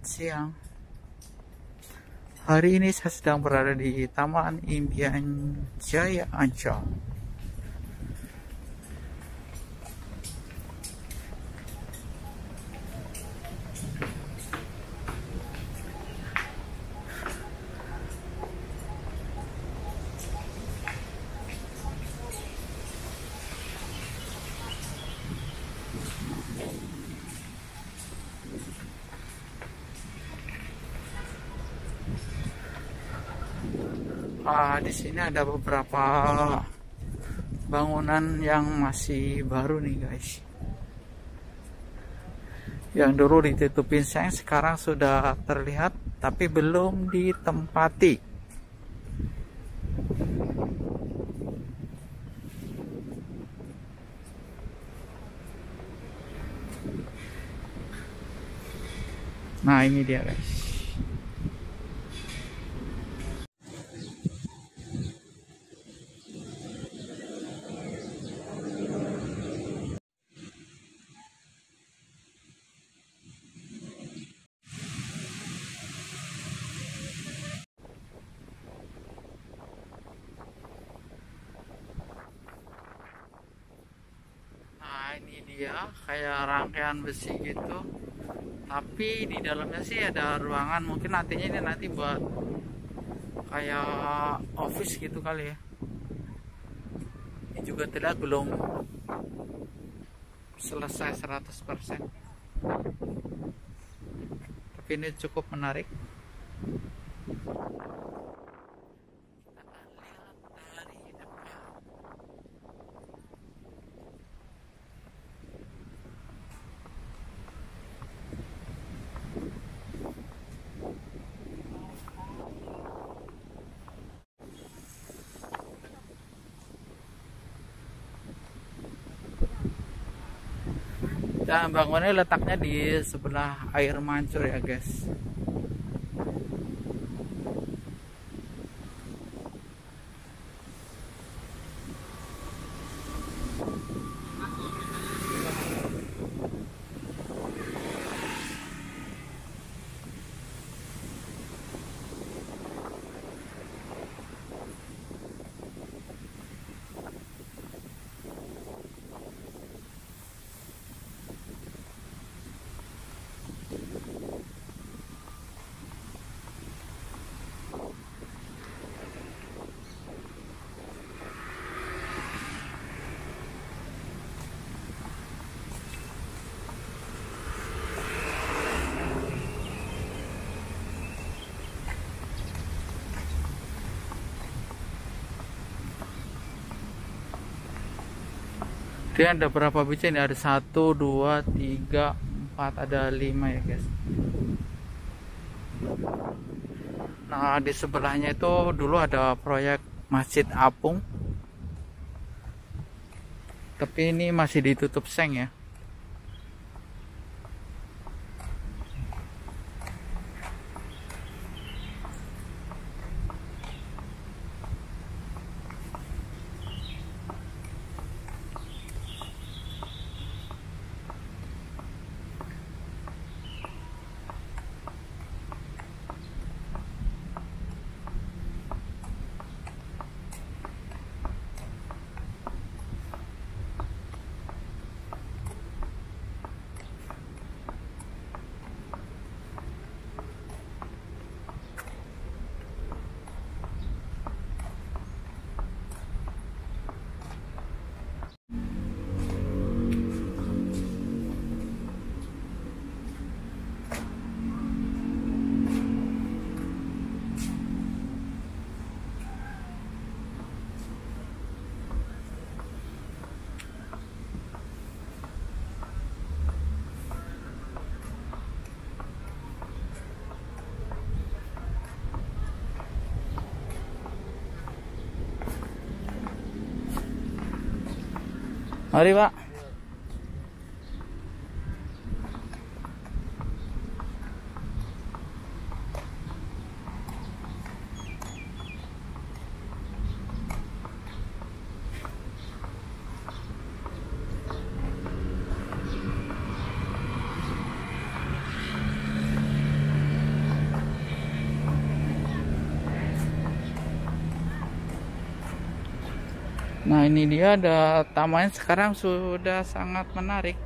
siang. Hari ini saya sedang berada di Taman Impian Jaya Ancol. Ah, di sini ada beberapa bangunan yang masih baru nih guys. Yang dulu ditutupin seng sekarang sudah terlihat tapi belum ditempati. Nah ini dia guys. Nah ini dia kayak rangkaian besi gitu. Tapi di dalamnya sih ada ruangan Mungkin nantinya ini nanti buat Kayak office gitu kali ya. Ini juga terlihat belum Selesai 100% Tapi ini cukup menarik Dan bangunnya letaknya di sebelah air mancur ya guys. Dia ada berapa biji ini? Ada satu, dua, tiga, empat, ada lima ya guys. Nah di sebelahnya itu dulu ada proyek Masjid Apung. Tapi ini masih ditutup seng ya. あれは Nah ini dia ada tamannya sekarang sudah sangat menarik